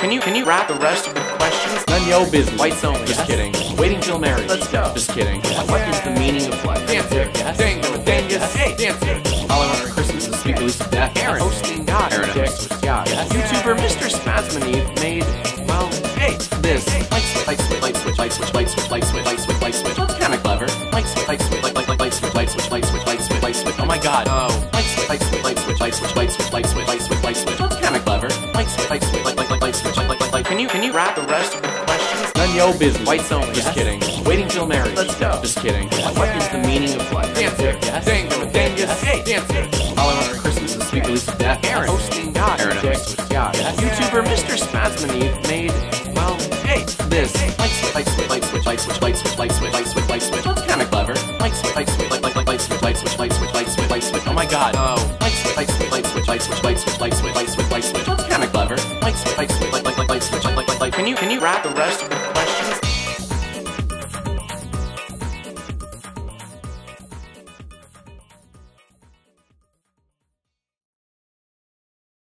Can you can you wrap the rest of the questions? None yo business. Whites only. Just yes? kidding. Waiting till marriage. Let's go. Just kidding. What is the meaning of life? Dancer. Yes? Dango. Dangus. Yes? Hey, dancer. All I want for Christmas is sweet release of death. Aaron. Hosting God. Aaron God. Yes. YouTuber Mr. Spazzaneve made, well, Hey, this. Light switch, light switch, light switch, light switch, light switch, light switch, light switch, light switch. That's kind of clever. Light switch, light switch, light, light, light, light switch, light switch, light switch, light switch, light switch. Oh my god. Oh. Light switch, light switch, light switch, light switch, light switch, light switch, light switch, Can you can you wrap the rest of the questions? none yo business. Whites only. Just yes? kidding. Waiting till marriage. Let's go. Just kidding. What is the meaning of life? Dancer. Yes? Dango. Dangus. Hey, dancer. All I want for Christmas is sweet release of death. Aaron. Hosting God. Aaron God. YouTuber Mr. Spazzaneve made, well, Hey, this. Light switch, light switch, light switch, light switch, light switch, light switch, light switch, light switch. That's kind of clever. Light switch, light switch, light, light, light switch, light switch, light switch, light switch, light switch. Oh my god. Oh. Light switch, light switch, light switch, light switch, light switch, light switch, light switch, Can you can you wrap the rest of the?